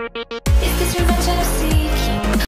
Is this revenge I see?